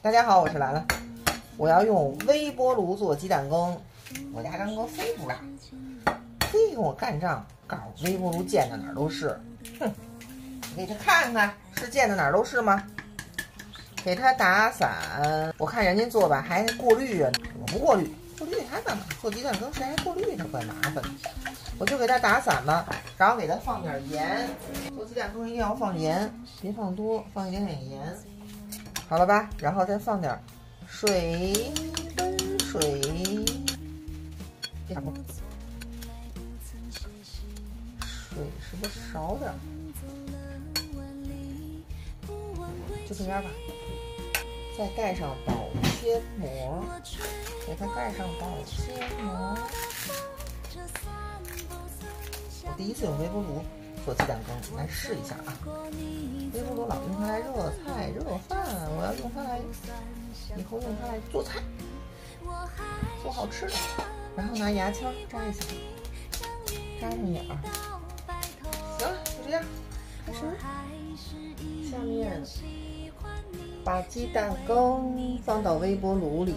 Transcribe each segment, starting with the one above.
大家好，我是兰兰。我要用微波炉做鸡蛋羹。我家张哥非不让，非跟我干仗，告诉微波炉溅的哪儿都是。哼，给他看看，是溅的哪儿都是吗？给他打伞。我看人家做吧，还过滤啊。我不过滤，过滤它干嘛？做鸡蛋羹谁还过滤它？怪麻烦的。我就给他打伞吧，然后给他放点盐。做鸡蛋羹一定要放盐，别放多，放一点点盐。好了吧，然后再放点水，温水，水是不是少点？就这样吧。再盖上保鲜膜，给它盖上保鲜膜。我第一次用微波炉。做鸡蛋羹，来试一下啊！微波炉老用它来热菜、热饭，我要用它来，以后用它来做菜，做好吃的。然后拿牙签扎一下，扎上眼儿。行了，就这样，开始。下面把鸡蛋羹放到微波炉里，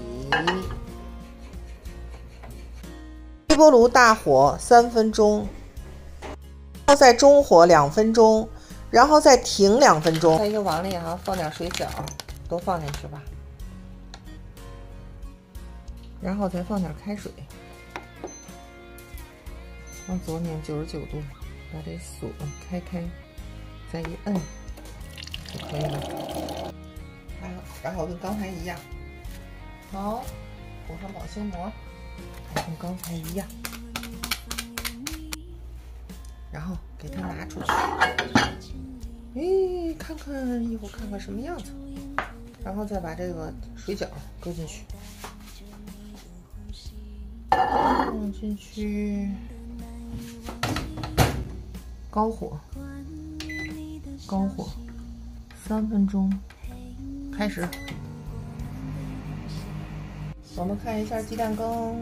微波炉大火三分钟。在中火两分钟，然后再停两分钟。在一个碗里哈，放点水饺，都放进去吧。然后再放点开水，往左拧九十九度，把这锁开开，再一摁就可以了。好，然后跟刚才一样，好，裹上保鲜膜，跟刚才一样。然后给它拿出去，哎，看看一会儿看看什么样子，然后再把这个水饺搁进去，放进去，高火，高火，三分钟，开始。我们看一下鸡蛋羹，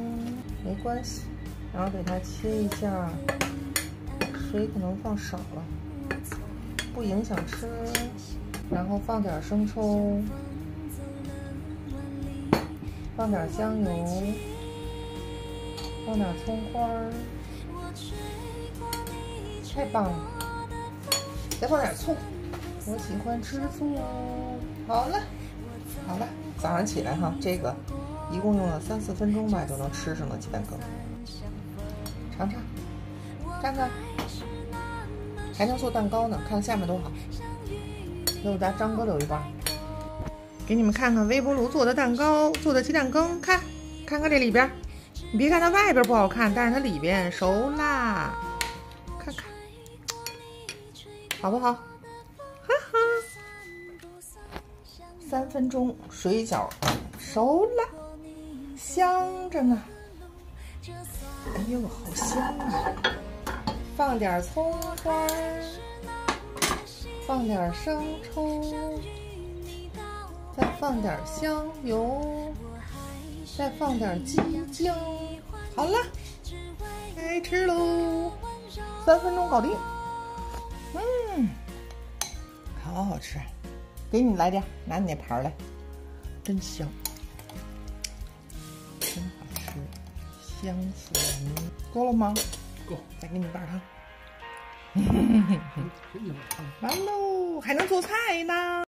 没关系，然后给它切一下。水可能放少了，不影响吃。然后放点生抽，放点香油，放点葱花，太棒了！再放点醋，我喜欢吃醋。好了，好了，早上起来哈，这个一共用了三四分钟吧，就能吃上了鸡蛋羹。尝尝，看看。还能做蛋糕呢，看下面多好！给我家张哥留一半，给你们看看微波炉做的蛋糕，做的鸡蛋羹，看，看看这里边，你别看它外边不好看，但是它里边熟啦，看看，好不好？哈哈，三分钟水饺熟了，香着呢，哎呦，好香啊！放点葱花，放点生抽，再放点香油，再放点鸡精，好了，开吃喽！三分钟搞定。嗯，好好吃，给你来点，拿你那盘来，真香，真好吃，香死人！够了吗？再给你半汤，完喽，还能做菜呢。